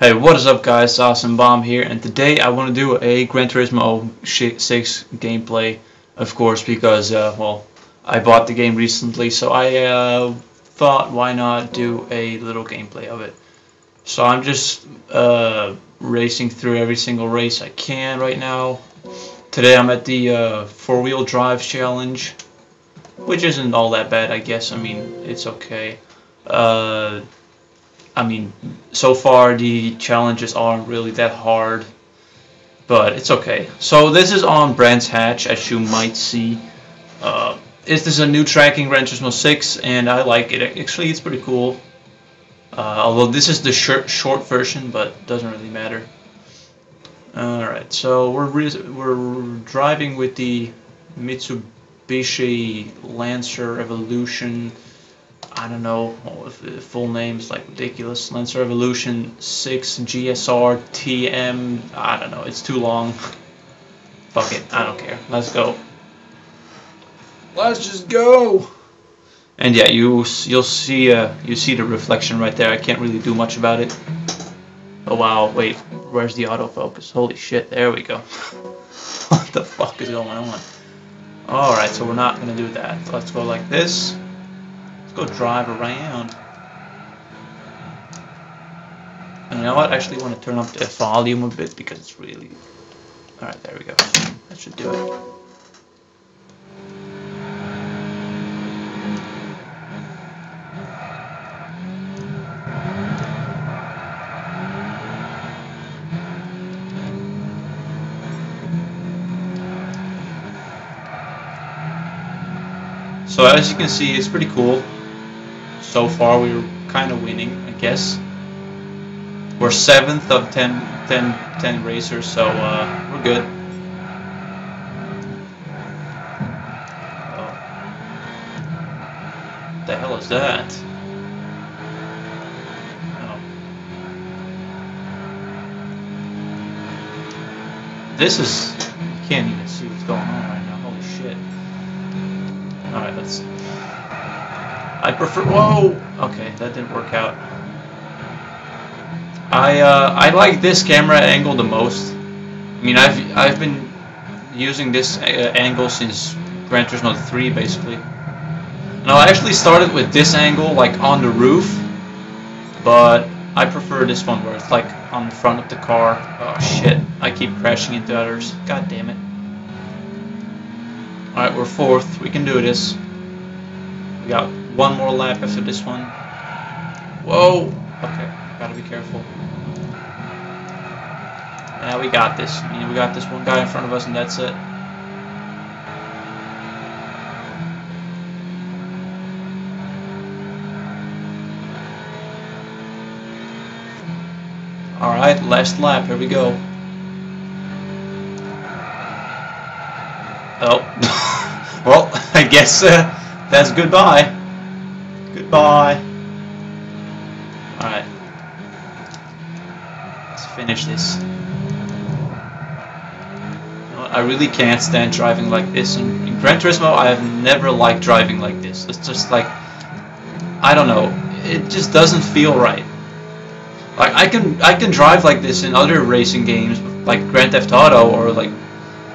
Hey, what is up guys, Awesome Bomb here, and today I want to do a Gran Turismo 6 gameplay, of course, because, uh, well, I bought the game recently, so I uh, thought why not do a little gameplay of it. So I'm just uh, racing through every single race I can right now. Today I'm at the uh, four-wheel drive challenge, which isn't all that bad, I guess, I mean, it's okay. I mean, so far the challenges aren't really that hard, but it's okay. So this is on Brands Hatch, as you might see. Uh, this is a new tracking Gran Turismo 6, and I like it. Actually, it's pretty cool. Uh, although this is the short, short version, but doesn't really matter. Alright, so we're, we're driving with the Mitsubishi Lancer Evolution I don't know if the full name's like ridiculous. Lancer Evolution 6 GSR TM. I don't know. It's too long. Fuck it. I don't care. Let's go. Let's just go. And yeah, you you'll see uh you see the reflection right there. I can't really do much about it. Oh wow, wait, where's the autofocus? Holy shit, there we go. what the fuck is going on? Alright, so we're not gonna do that. Let's go like this. Let's go drive around. And you know what? I actually want to turn up the volume a bit because it's really... Alright, there we go. That should do it. So as you can see, it's pretty cool so far we're kind of winning, I guess. We're seventh of 10, 10, 10 racers, so uh, we're good. Oh. the hell is that? Oh. This is... I prefer. Whoa. Okay, that didn't work out. I uh, I like this camera angle the most. I mean, I've I've been using this uh, angle since Gran Turismo 3, basically. Now, I actually started with this angle, like on the roof, but I prefer this one where it's like on the front of the car. Oh shit! I keep crashing into others. God damn it! All right, we're fourth. We can do this. We got one more lap after this one. Whoa! Okay, gotta be careful. Now we got this. I mean, we got this one guy in front of us and that's it. Alright, last lap, here we go. Oh. well, I guess uh, that's goodbye. Goodbye. Alright. Let's finish this. I really can't stand driving like this. In, in Gran Turismo, I have never liked driving like this. It's just like... I don't know. It just doesn't feel right. Like I can I can drive like this in other racing games like Grand Theft Auto or like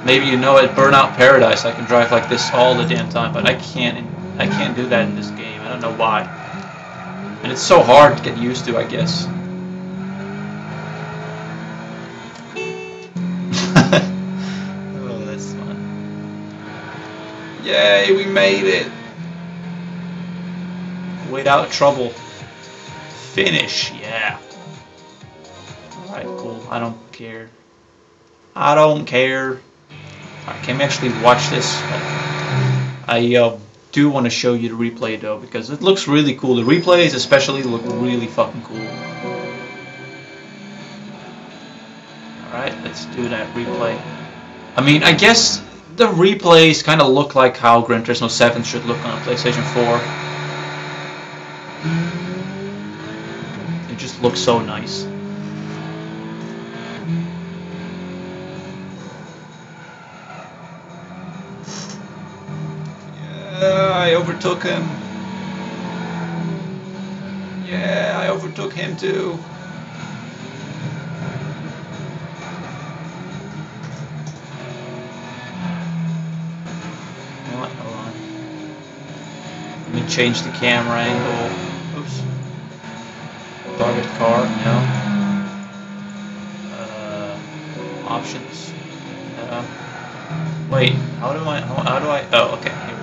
maybe you know at Burnout Paradise I can drive like this all the damn time but I can't I can't do that in this game. I don't know why. And it's so hard to get used to, I guess. oh, that's fun. Yay, we made it! Without trouble. Finish, yeah. Alright, cool. I don't care. I don't care. Alright, can we actually watch this? I, uh, do want to show you the replay though because it looks really cool. The replays especially look really fucking cool. Alright, let's do that replay. I mean, I guess the replays kind of look like how Gran Turismo 7 should look on a PlayStation 4. It just looks so nice. overtook him. Yeah, I overtook him too. What? Hold on. Let me change the camera angle. Oops. Target car, no. Uh, options. Uh, wait, how do I, how, how do I, oh, okay,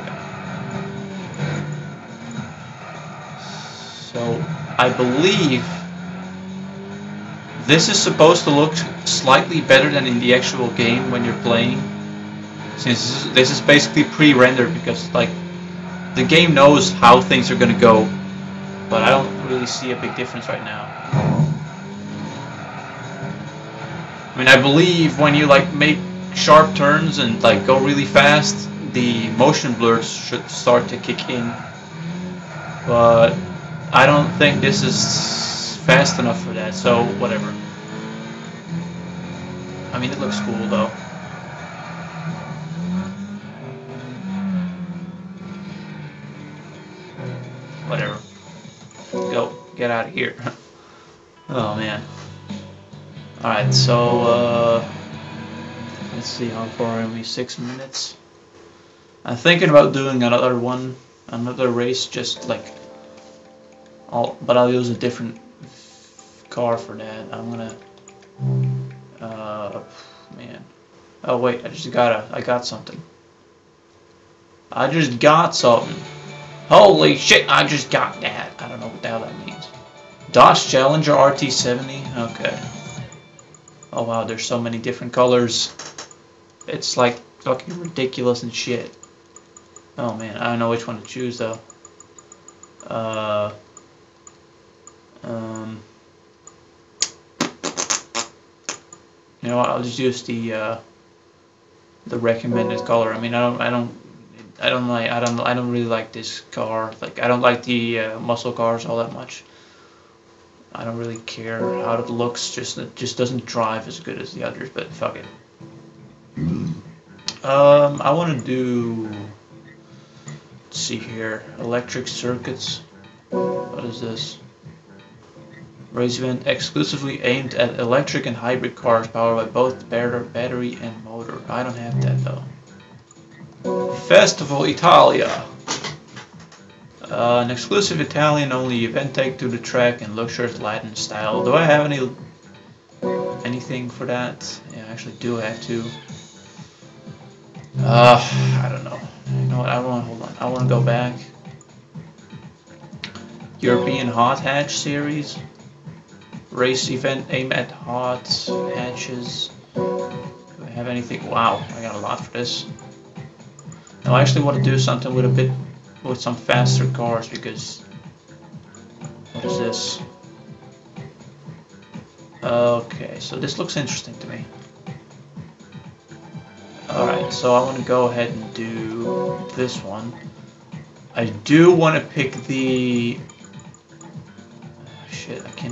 I believe this is supposed to look slightly better than in the actual game when you're playing. Since this is, basically pre-rendered because like the game knows how things are gonna go, but I don't really see a big difference right now. I mean, I believe when you like make sharp turns and like go really fast, the motion blurs should start to kick in. But I don't think this is fast enough for that, so whatever. I mean, it looks cool though. Whatever. Go. Get out of here. oh man. Alright, so, uh, let's see how far are we? Six minutes? I'm thinking about doing another one, another race, just like, I'll, but I'll use a different car for that. I'm gonna, uh, man. Oh wait, I just got a, I got something. I just got something. Holy shit, I just got that. I don't know what the hell that means. Dodge Challenger RT70? Okay. Oh wow, there's so many different colors. It's like fucking ridiculous and shit. Oh man, I don't know which one to choose though. Uh, um, you know what? I'll just use the uh, the recommended color. I mean, I don't, I don't, I don't like, I don't, I don't really like this car. Like, I don't like the uh, muscle cars all that much. I don't really care how it looks. Just it just doesn't drive as good as the others. But fuck it. Um, I want to do. Let's see here. Electric circuits. What is this? Race event exclusively aimed at electric and hybrid cars powered by both battery and motor. I don't have that though. Festival Italia. Uh, an exclusive Italian-only event take to the track in luxurious Latin style. Do I have any anything for that? Yeah, I actually do have to. Uh, I don't know. You know what? I want to hold on. I want to go back. European Hot Hatch series. Race event aim at hot hatches. Do I have anything? Wow, I got a lot for this. Now I actually want to do something with a bit with some faster cars because what is this? Okay, so this looks interesting to me. Alright, so I want to go ahead and do this one. I do want to pick the...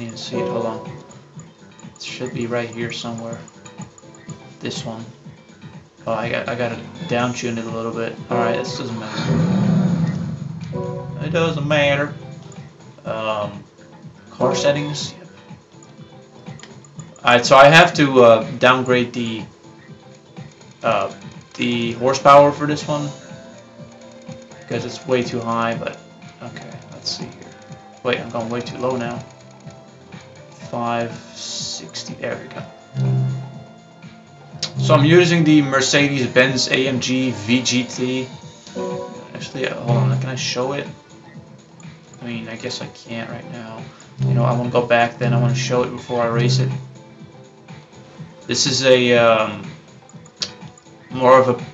Can't even see it. Hold on. It should be right here somewhere. This one. Oh, I got I got to down tune it a little bit. Alright, this doesn't matter. It doesn't matter. Um, car settings. Alright, so I have to uh, downgrade the uh, the horsepower for this one because it's way too high. But okay, let's see here. Wait, I'm going way too low now. 560. There we go. So I'm using the Mercedes-Benz AMG VGT. Actually, uh, hold on. Can I show it? I mean, I guess I can't right now. You know, I want to go back then. I want to show it before I race it. This is a um, more of a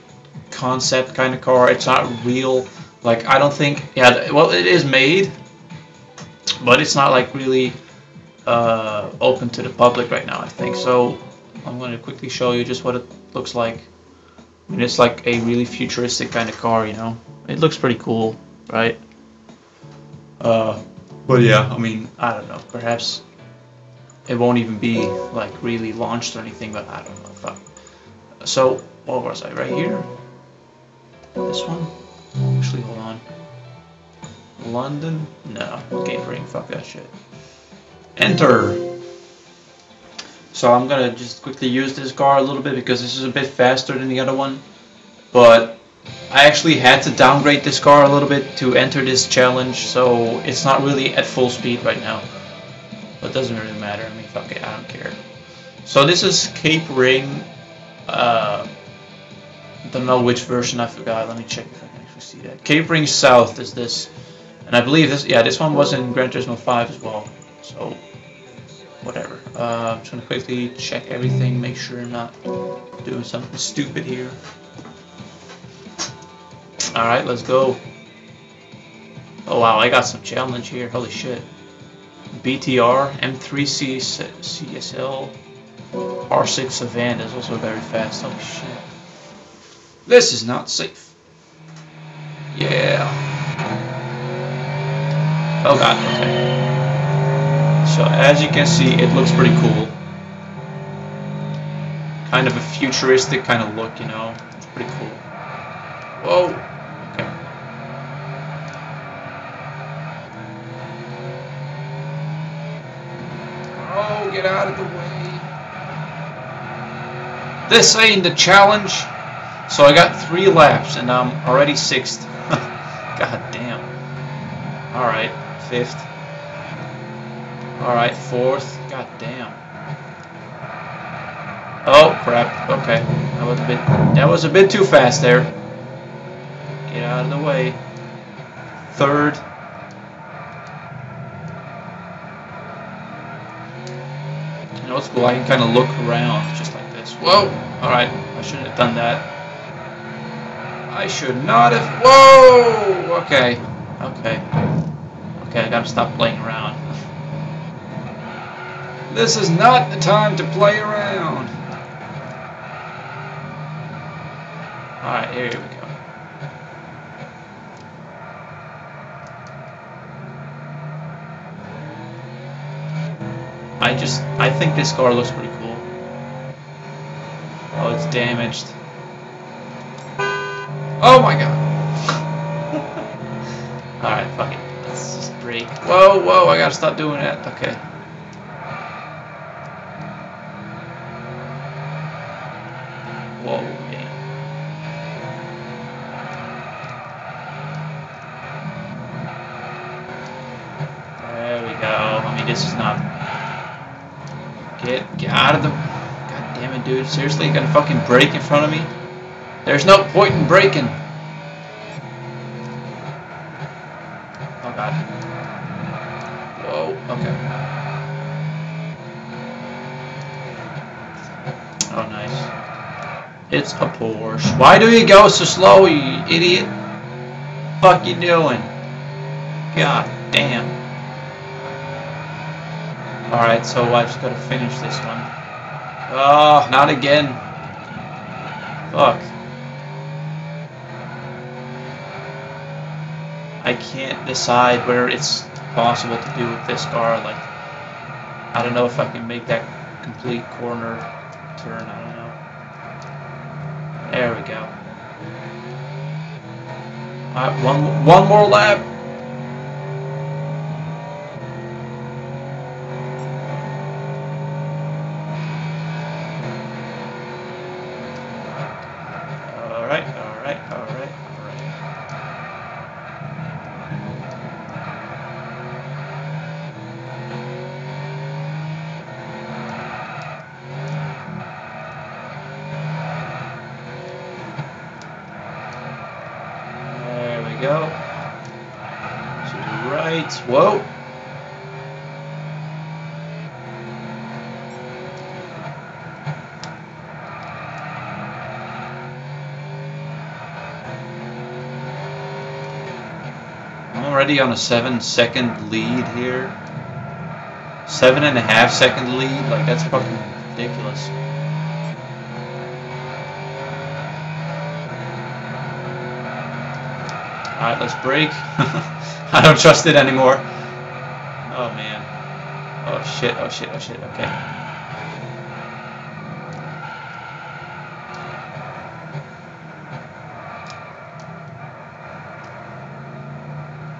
concept kind of car. It's not real. Like, I don't think... Yeah, well, it is made. But it's not, like, really uh, open to the public right now, I think. So, I'm going to quickly show you just what it looks like. I mean, it's like a really futuristic kind of car, you know. It looks pretty cool, right? Uh, but yeah, I mean, I don't know. Perhaps it won't even be like really launched or anything, but I don't know. Fuck. So, what was I? Right here? This one? Actually, hold on. London? No. Game ring. Fuck that shit. Enter! So I'm gonna just quickly use this car a little bit because this is a bit faster than the other one. But I actually had to downgrade this car a little bit to enter this challenge, so it's not really at full speed right now. But it doesn't really matter. I mean, fuck it, I don't care. So this is Cape Ring. Uh, don't know which version I forgot. Let me check if I can actually see that. Cape Ring South is this, and I believe this. Yeah, this one was in Gran Turismo 5 as well. So whatever. Uh, I'm just gonna quickly check everything, make sure I'm not doing something stupid here. Alright, let's go. Oh wow, I got some challenge here, holy shit. BTR, M3C CSL, R6 Savannah is also very fast, holy shit. This is not safe. Yeah. Oh god, okay. So as you can see, it looks pretty cool. Kind of a futuristic kind of look, you know. It's pretty cool. Whoa. Okay. Oh, get out of the way. This ain't the challenge. So I got three laps and I'm already sixth. God damn. Alright, fifth. Alright, fourth. God damn. Oh crap. Okay. That was a bit that was a bit too fast there. Get out of the way. Third. You know what's cool? I can kinda look around just like this. Whoa! Alright, I shouldn't have done that. I should not have Whoa! Okay. Okay. Okay, I gotta stop playing around. This is not the time to play around. Alright, here we go. I just, I think this car looks pretty cool. Oh, it's damaged. Oh my god. Alright, fuck it. Let's just break. Whoa, whoa, I gotta stop doing that. Okay. Whoa, man. There we go. I mean, this is not... Get, get out of the... God damn it, dude. Seriously, you gonna fucking break in front of me? There's no point in breaking. Oh, God. Whoa, okay. Oh, nice. It's a Porsche. Why do you go so slow, you idiot? Fuck you doing? God damn. Alright, so I just gotta finish this one. Oh, not again. Fuck. I can't decide where it's possible to do with this car. Like, I don't know if I can make that complete corner turn. I don't know. There we go. Alright, one, one more lap. Alright, alright, alright, alright. There we go. To the right. Whoa. Already on a seven second lead here. Seven and a half second lead. Like, that's fucking ridiculous. Alright, let's break. I don't trust it anymore. Oh man. Oh shit, oh shit, oh shit, okay.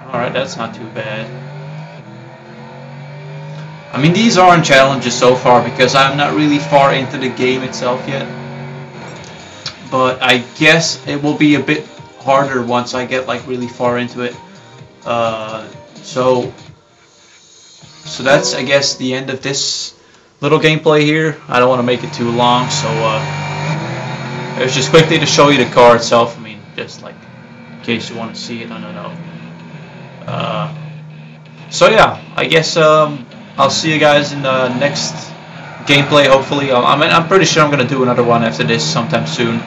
Alright, that's not too bad. I mean, these aren't challenges so far because I'm not really far into the game itself yet. But I guess it will be a bit harder once I get like really far into it. Uh, so, so that's I guess the end of this little gameplay here. I don't want to make it too long, so uh, just quickly to show you the car itself. I mean, just like in case you want to see it. I don't know. Uh, so yeah, I guess um, I'll see you guys in the next gameplay. Hopefully, I mean, I'm pretty sure I'm gonna do another one after this sometime soon.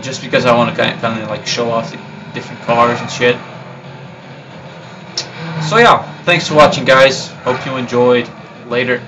Just because I want to kind of, kind of like show off the different cars and shit. So yeah, thanks for watching, guys. Hope you enjoyed. Later.